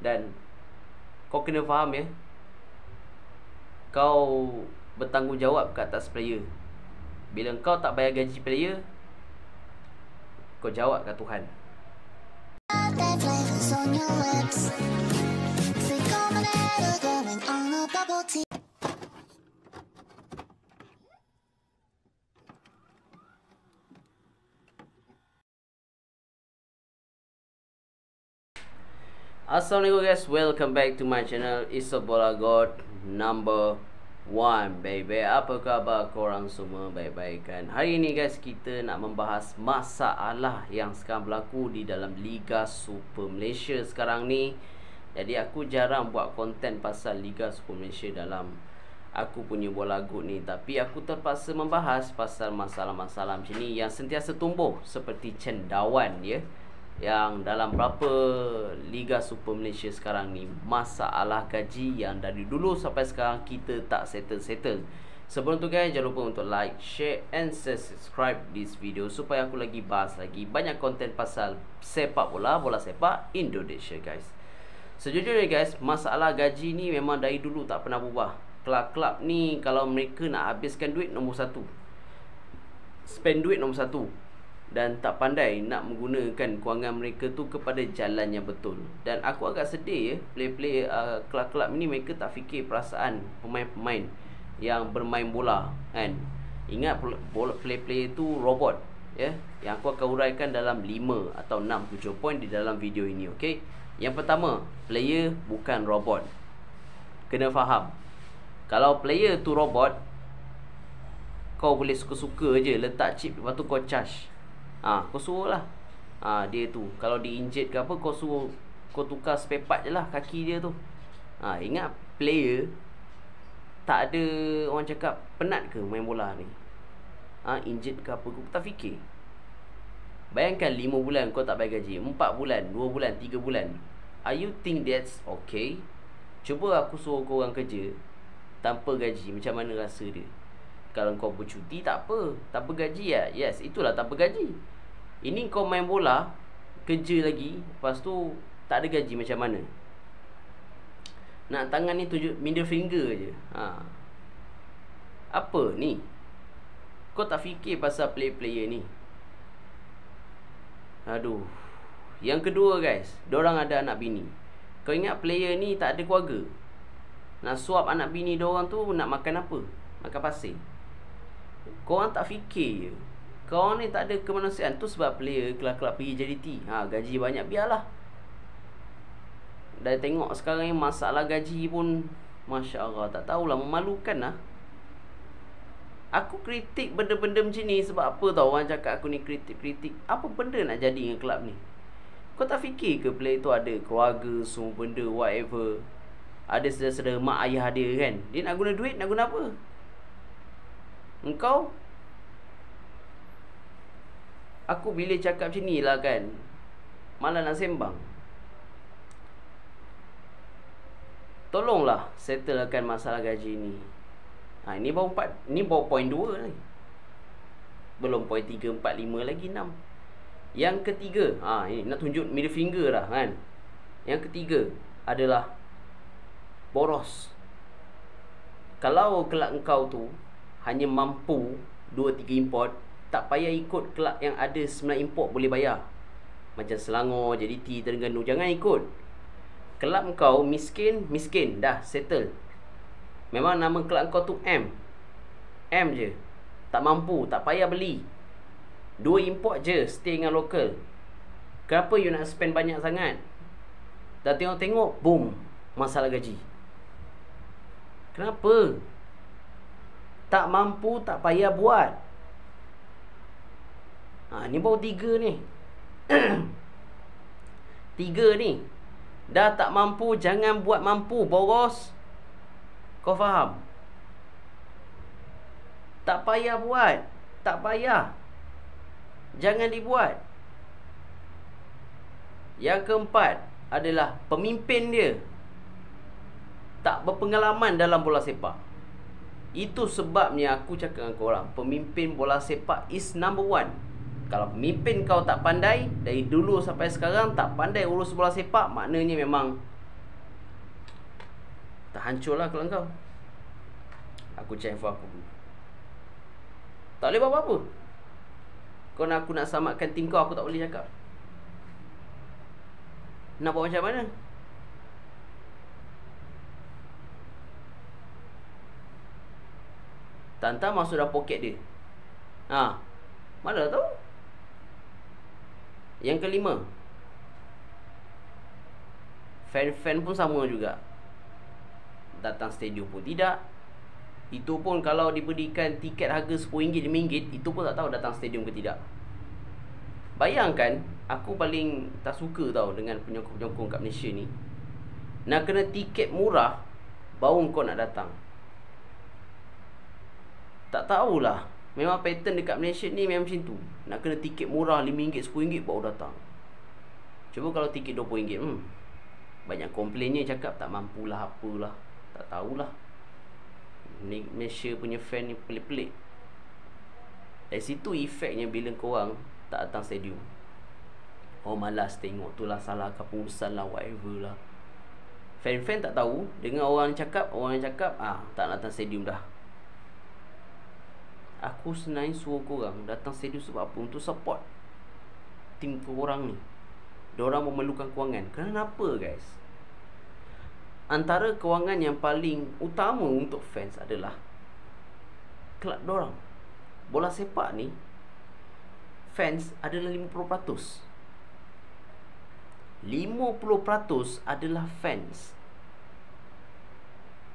Dan kau kena faham ya. Kau bertanggungjawab ke atas player. Bila kau tak bayar gaji player, kau jawab ke Tuhan. Assalamualaikum guys, welcome back to my channel Isobola God number one. Baby Apa khabar korang semua? Baik-baik kan? Hari ini guys kita nak membahas masalah yang sekarang berlaku di dalam Liga Super Malaysia sekarang ni. Jadi aku jarang buat konten pasal Liga Super Malaysia dalam aku punya bola good ni. Tapi aku terpaksa membahas pasal masalah-masalah macam ni yang sentiasa tumbuh seperti cendawan ya yang dalam berapa Liga Super Malaysia sekarang ni masalah gaji yang dari dulu sampai sekarang kita tak settle-settle. Sebelum tu guys jangan lupa untuk like, share and subscribe this video supaya aku lagi bahas lagi banyak konten pasal sepak bola, bola sepak Indonesia guys. Sejujurnya guys, masalah gaji ni memang dari dulu tak pernah berubah. Kelab-kelab ni kalau mereka nak habiskan duit nombor satu. Spend duit nombor satu dan tak pandai nak menggunakan kewangan mereka tu kepada jalan yang betul. Dan aku agak sedih ya, play-play uh, kelab-kelab ni mereka tak fikir perasaan pemain-pemain yang bermain bola kan. Ingat play-play tu robot ya. Yang aku akan uraikan dalam 5 atau 6 7 poin di dalam video ini okey. Yang pertama, player bukan robot. Kena faham. Kalau player tu robot kau boleh suka-suka je letak chip lepas tu kau charge ha, kau suruh lah. Ah, ha, dia tu. Kalau di injet ke apa kau suruh kau tukar spare part je lah kaki dia tu. Ah, ha, ingat player tak ada orang cakap penat ke main bola ni. Ah, ha, injet ke apa kau tak fikir. Bayangkan 5 bulan kau tak bayar gaji, 4 bulan, 2 bulan, 3 bulan. Are you think that's okay? Cuba aku suruh kau orang kerja tanpa gaji, macam mana rasa dia? Kalau kau bercuti tak apa Tanpa gaji ya Yes itulah tanpa gaji Ini kau main bola Kerja lagi Lepas tu Tak ada gaji macam mana? Nak tangan ni tunjuk Middle finger je. Ha. Apa ni? Kau tak fikir pasal player-player ni? Aduh. Yang kedua guys Diorang ada anak bini. Kau ingat player ni tak ada keluarga? Nak suap anak bini diorang tu Nak makan apa? Makan pasir. Kau orang tak fikir je Kau ni tak ada kemanusiaan Tu sebab player kelab-kelab pergi jadi T. Ha, Gaji banyak biarlah. Dah tengok sekarang ni masalah gaji pun Masya Allah Tak tahulah memalukan lah. Aku kritik benda-benda macam ni Sebab apa tau orang cakap aku ni kritik-kritik? Apa benda nak jadi dengan kelab ni? Kau tak fikir ke player tu ada keluarga Semua benda whatever? Ada sedara-sedara mak ayah dia kan? Dia nak guna duit nak guna apa? Engkau Aku bila cakap macam ni lah kan Malah nak sembang. Tolonglah Settlekan masalah gaji ni. Ha, Ini baru 4 Ini baru poin 2 ni. Belum poin 3, 4, 5 lagi 6 Yang ketiga ha, ini Nak tunjuk middle finger lah kan. Yang ketiga Adalah Boros. Kalau kelak engkau tu hanya mampu 2-3 import tak payah ikut kelab yang ada 9 import boleh bayar. Macam Selangor, JDT, Terengganu jangan ikut. Kelab kau miskin, miskin dah settle. Memang nama kelab kau tu M. M je. Tak mampu, tak payah beli. Dua import je stay dengan local kenapa you nak spend banyak sangat? Dah tengok-tengok boom masalah gaji. Kenapa? Tak mampu tak payah buat ha, Ni baru tiga ni. Tiga ni. Dah tak mampu Jangan buat mampu Boros Kau faham? Tak payah buat. Tak payah. Jangan dibuat. Yang keempat Adalah Pemimpin dia. Tak berpengalaman dalam bola sepak. Itu sebabnya aku cakap dengan korang Pemimpin bola sepak is number one Kalau pemimpin kau tak pandai Dari dulu sampai sekarang Tak pandai urus bola sepak Maknanya memang Tak hancur lah kalau kau. Aku check info aku. Tak boleh buat apa-apa. Kau nak aku nak selamatkan tim kau Aku tak boleh cakap. Nak buat macam mana? Tanta masuk dalam poket dia. Ha. Mana tahu Yang kelima. Fan-fan pun sama juga. Datang stadium pun tidak. Itu pun kalau diberikan tiket harga RM10, RM5 Itu pun tak tahu datang stadium ke tidak. Bayangkan Aku paling tak suka tau Dengan penyokong-penyokong kat Malaysia ni. Nak kena tiket murah Baru kau nak datang. Tak tahulah Memang pattern dekat Malaysia ni memang macam tu. Nak kena tiket murah RM5, RM10 baru datang. Cuba kalau tiket RM20 hmm, banyak komplainnya cakap tak mampulah apalah Tak tahulah. Ni Malaysia punya fan ni pelik-pelik. Dari situ efeknya bila korang tak datang stadium. Oh malas tengok tu lah salah kepengurusan lah whatever lah. Fan-fan tak tahu. Dengan orang cakap Orang cakap ah Tak datang stadium dah Aku sebenarnya suruh korang Datang stadium sebab apa? Untuk support Tim korang ni. Diorang memerlukan kewangan. Kenapa guys? Antara kewangan yang paling utama untuk fans adalah Kelab diorang. Bola sepak ni Fans adalah 50% 50% adalah fans.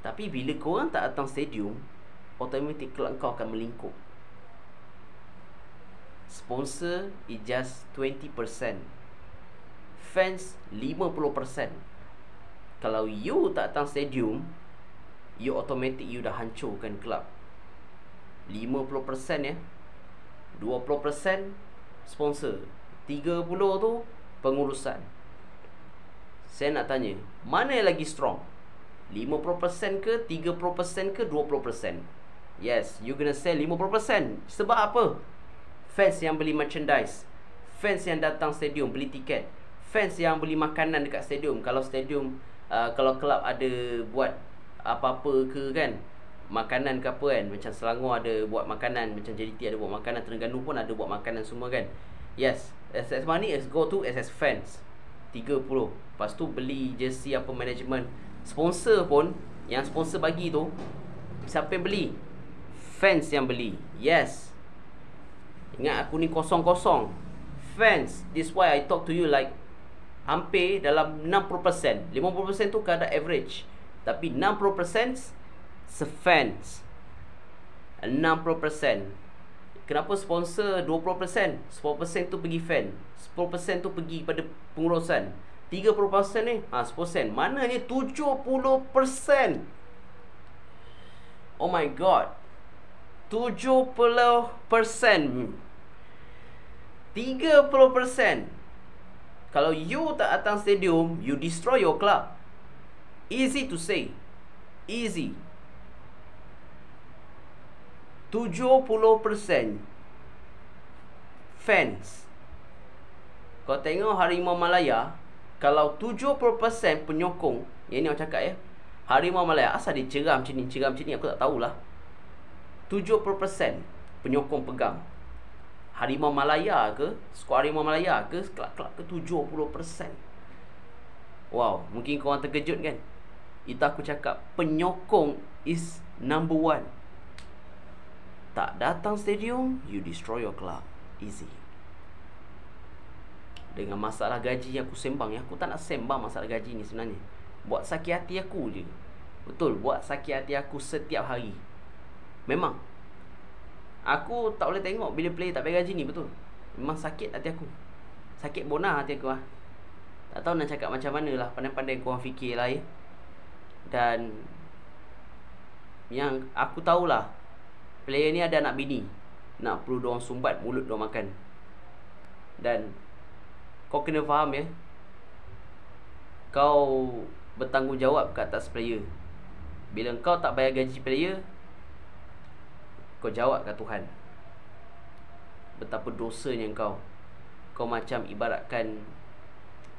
Tapi bila korang tak datang stadium Automatik kelab kau akan melingkup. Sponsor is just 20% fans 50% Kalau you tak datang stadium You automatic you dah hancurkan kelab. 50% ya. 20% sponsor. 30 tu pengurusan. Saya nak tanya Mana yang lagi strong? 50% ke 30% ke 20% Yes you gonna say 50% Sebab apa? Fans yang beli merchandise Fans yang datang stadium beli tiket fans yang beli makanan dekat stadium. Kalau stadium uh, kalau kelab ada buat apa-apa ke kan makanan ke apa kan macam Selangor ada buat makanan macam JDT ada buat makanan Terengganu pun ada buat makanan semua kan. Yes SS money is go to SS fans. 30 lepas tu beli jersey apa management. Sponsor pun yang sponsor bagi tu siapa yang beli fans yang beli yes ingat aku ni kosong-kosong fans this why I talk to you like hampir dalam 60%. 50% tu kadar average. Tapi 60% se-fans. 60%. Kenapa sponsor 20%? 10% tu pergi fan. 10% tu pergi pada pengurusan. 30% ni, ha, 10%. Mananya 70%. Oh my god. 70%. 30%. Kalau you tak datang stadium, you destroy your club. Easy to say. Easy. 70% fans. Kau tengok Harimau Malaya, kalau 70% penyokong, yang ni orang cakap ya, Harimau Malaya, asal dia ceram macam ni, ceram macam ni, aku tak tahulah. 70% penyokong pegang. Harimau Malaya ke Skuad Harimau Malaya ke Kelab-kelab ke 70% Wow Mungkin korang terkejut kan? Itu aku cakap Penyokong is number one. Tak datang stadium You destroy your club. Easy. Dengan masalah gaji yang aku sembang ya, Aku tak nak sembang masalah gaji ni sebenarnya. Buat sakit hati aku je. Betul Buat sakit hati aku setiap hari Memang Aku tak boleh tengok bila player tak bayar gaji ni betul. Memang sakit hati aku. Sakit bona hati aku lah. Tak tahu nak cakap macam mana lah. Pandai-pandai korang fikir lah ya. Dan yang aku tahulah player ni ada anak bini. Nak perlu doang sumbat mulut doang makan. Dan kau kena faham ya. Kau bertanggungjawab ke atas player. Bila kau tak bayar gaji player, kau jawab kat Tuhan. Betapa dosanya kau. Kau macam ibaratkan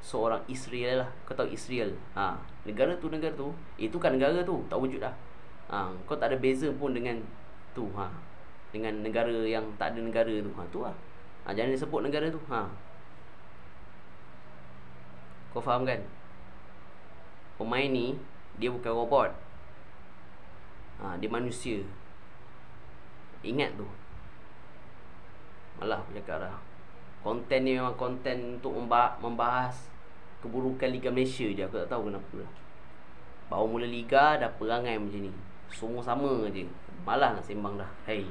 seorang Israel lah. Kau tahu Israel? Ha negara tu negara tu. Itu kan negara tu. Tak wujud dah. Ha kau tak ada beza pun dengan tu ha. Dengan negara yang tak ada negara tu. Ha tu lah. Ha jangan disebut negara tu. Ha. Kau faham kan? Pemain ni dia bukan robot. Ha dia manusia ingat tu malah aku cakap dah konten ni memang konten untuk membahas keburukan Liga Malaysia je aku tak tahu kenapa lah. Baru mula Liga dah perangai macam ni. Semua sama je. Malah nak sembang dah. Hey.